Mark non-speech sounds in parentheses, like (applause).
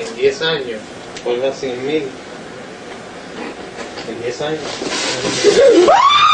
en 10 años ponga 100 mil. En 10 años. (laughs)